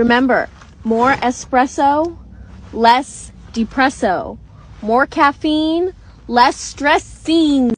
Remember, more espresso, less depresso. More caffeine, less stressing.